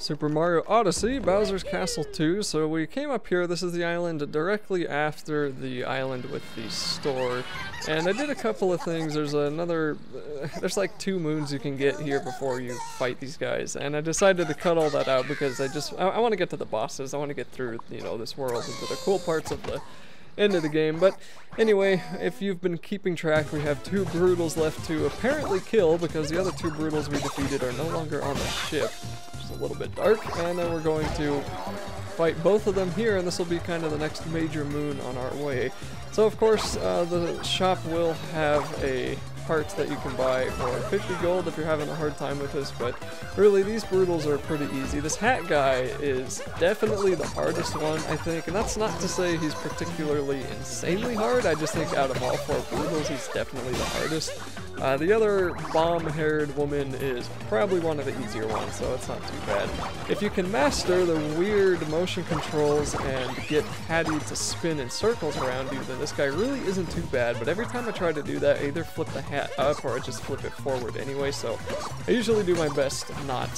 Super Mario Odyssey, Bowser's Castle 2. So we came up here, this is the island directly after the island with the store. And I did a couple of things, there's another, uh, there's like two moons you can get here before you fight these guys. And I decided to cut all that out because I just, I, I want to get to the bosses, I want to get through, you know, this world into the cool parts of the end of the game. But anyway, if you've been keeping track, we have two Broodals left to apparently kill because the other two Broodals we defeated are no longer on the ship little bit dark, and then we're going to fight both of them here, and this will be kind of the next major moon on our way. So of course, uh, the shop will have a parts that you can buy for 50 gold if you're having a hard time with this, but really these Broodals are pretty easy. This hat guy is definitely the hardest one, I think, and that's not to say he's particularly insanely hard, I just think out of all four Broodals, he's definitely the hardest. Uh, the other bomb-haired woman is probably one of the easier ones, so it's not too bad. If you can master the weird motion controls and get Hatty to spin in circles around you, then this guy really isn't too bad, but every time I try to do that, I either flip the hat up or I just flip it forward anyway, so I usually do my best not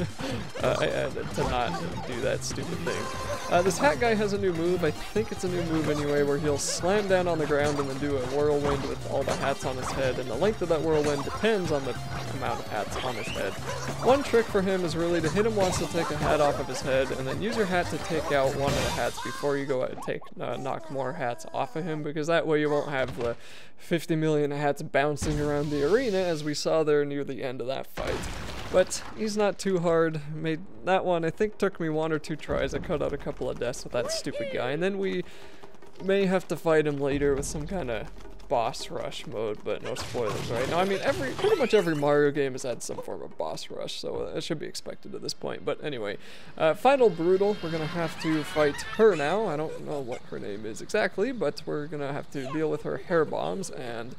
uh, uh, to not do that stupid thing. Uh, this hat guy has a new move, I think it's a new move anyway, where he'll slam down on the ground and then do a whirlwind with all the hats on his head, and the length of that whirlwind depends on the amount of hats on his head. One trick for him is really to hit him once to take a hat off of his head, and then use your hat to take out one of the hats before you go out and take uh, knock more hats off of him, because that way you won't have the 50 million hats bouncing around the arena as we saw there near the end of that fight. But he's not too hard. Made that one I think took me one or two tries. I cut out a couple of deaths with that stupid guy, and then we may have to fight him later with some kind of boss rush mode, but no spoilers, right? Now, I mean, every pretty much every Mario game has had some form of boss rush, so it should be expected at this point. But anyway, uh, Final Broodal, we're gonna have to fight her now. I don't know what her name is exactly, but we're gonna have to deal with her hair bombs, and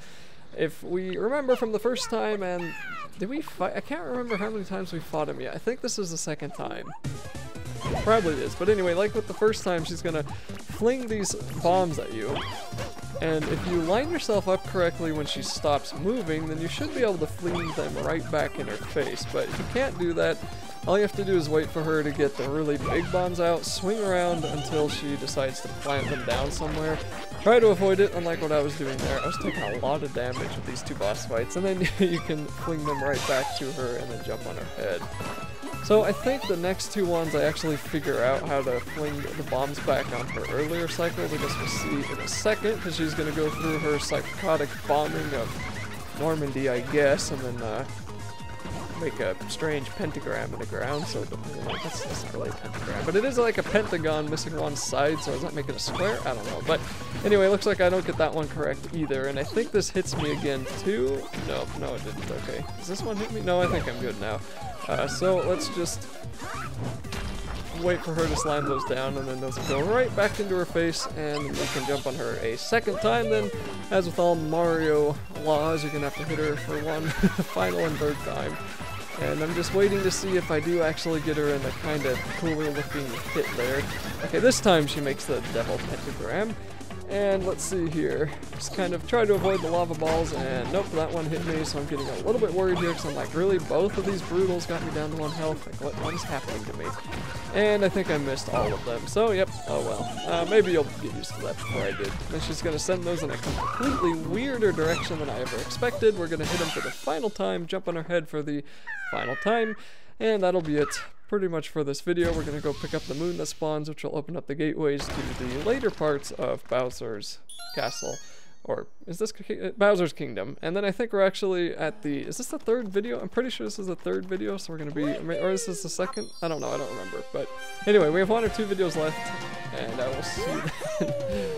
if we remember from the first time, and did we fight? I can't remember how many times we fought him yet. I think this is the second time. Probably is, but anyway, like with the first time, she's gonna fling these bombs at you, and if you line yourself up correctly when she stops moving, then you should be able to fling them right back in her face. But if you can't do that, all you have to do is wait for her to get the really big bombs out, swing around until she decides to plant them down somewhere. Try to avoid it, unlike what I was doing there. I was taking a lot of damage with these two boss fights, and then you can fling them right back to her and then jump on her head. So I think the next two ones I actually figure out how to fling the bombs back on her earlier cycles. I guess we'll see in a second, because she's going to go through her psychotic bombing of Normandy, I guess, and then uh, make a strange pentagram in the ground, so know, that's, that's not really a pentagram. But it is like a pentagon missing one side, so does that make it a square? I don't know. But anyway, looks like I don't get that one correct either, and I think this hits me again too. Nope, no it didn't. Okay. Does this one hit me? No, I think I'm good now. Uh, so let's just wait for her to slam those down and then those go right back into her face and we can jump on her a second time then as with all Mario laws you're gonna have to hit her for one final and third time. And I'm just waiting to see if I do actually get her in a kind of cooler looking hit there. Okay this time she makes the devil pentagram and let's see here. Just kind of try to avoid the lava balls, and nope, that one hit me, so I'm getting a little bit worried here, because I'm like, really, both of these Broodals got me down to one health? Like, what, what is happening to me? And I think I missed all of them, so yep, oh well. Uh, maybe you'll get used to that before I did. Then she's going to send those in a completely weirder direction than I ever expected. We're going to hit them for the final time, jump on her head for the final time, and that'll be it pretty much for this video. We're going to go pick up the moon that spawns, which will open up the gateways to the later parts of Bowser's castle. Or is this uh, Bowser's Kingdom? And then I think we're actually at the, is this the third video? I'm pretty sure this is the third video, so we're going to be, or is this the second? I don't know, I don't remember. But anyway, we have one or two videos left, and I will see you then.